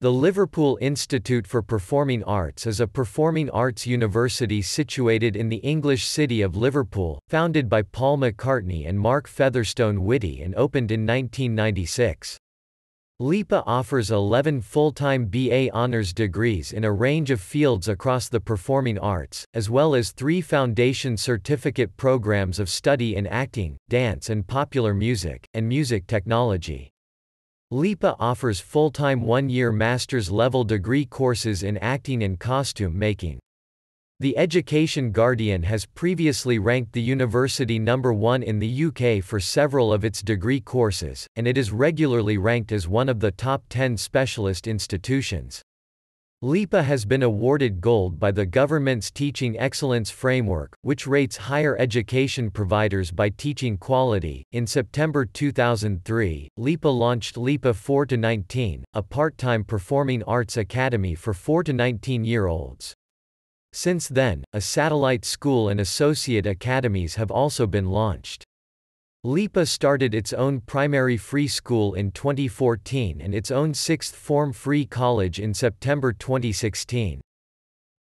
The Liverpool Institute for Performing Arts is a performing arts university situated in the English city of Liverpool, founded by Paul McCartney and Mark Featherstone Witty and opened in 1996. LIPA offers 11 full-time BA honors degrees in a range of fields across the performing arts, as well as three foundation certificate programs of study in acting, dance and popular music, and music technology. LIPA offers full-time one-year master's level degree courses in acting and costume making. The Education Guardian has previously ranked the university number one in the UK for several of its degree courses, and it is regularly ranked as one of the top 10 specialist institutions. LIPA has been awarded gold by the government's Teaching Excellence Framework, which rates higher education providers by teaching quality. In September 2003, LIPA launched LIPA 4 to 19, a part-time performing arts academy for 4 to 19 year olds. Since then, a satellite school and associate academies have also been launched. LIPA started its own primary free school in 2014 and its own sixth form free college in September 2016.